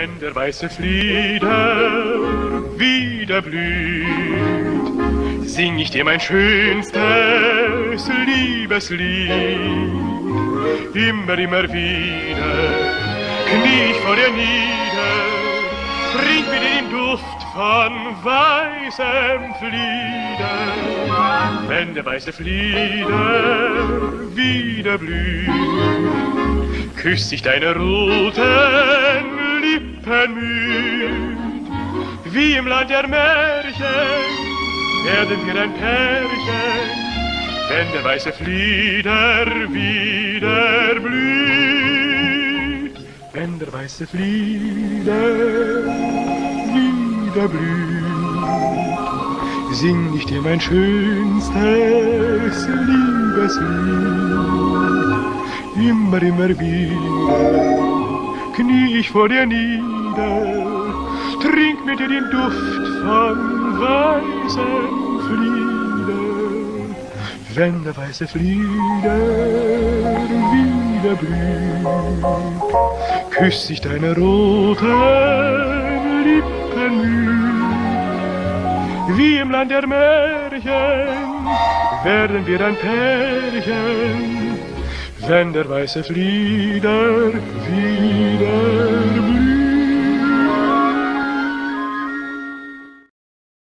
Wenn der weiße Flieder wieder blüht, sing ich dir mein schönstes Liebeslied. Immer, immer wieder knie ich vor dir nieder, trink mit dir den Duft von weißem Flieder. Wenn der weiße Flieder wieder blüht, küsst sich deine roten Müd. Wie im Land der Märchen werden wir ein Pärchen, wenn der weiße Flieder wieder blüht. Wenn der weiße Flieder wieder blüht, sing ich dir mein schönstes Liebeslied immer, immer wieder knie ich vor dir nieder, trink mit dir den Duft von weißem Flieder. Wenn der weiße Flieder wieder blüht, küss ich deine roten Lippen. Wie im Land der Märchen werden wir ein Pärchen, wenn der weiße Flieder wieder.